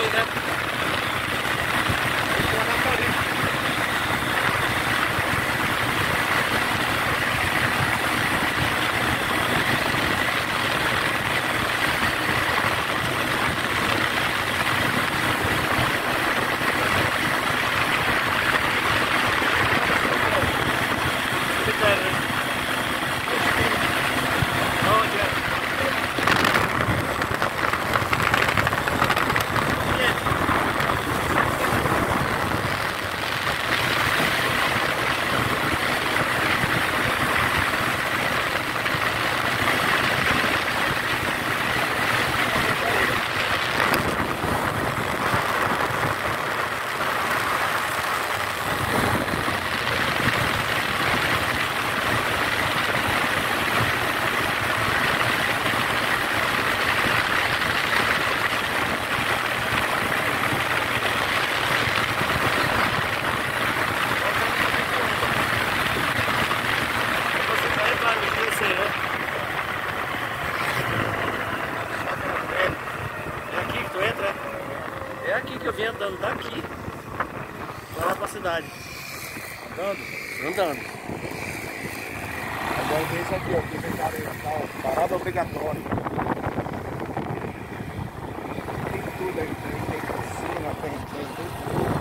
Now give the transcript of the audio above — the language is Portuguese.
Thank you. Cidade. Andando. Andando. Agora tem isso aqui, ó. Que ó, Parada obrigatória. Tem tudo aí. Tem, tem piscina, tem, tem tudo.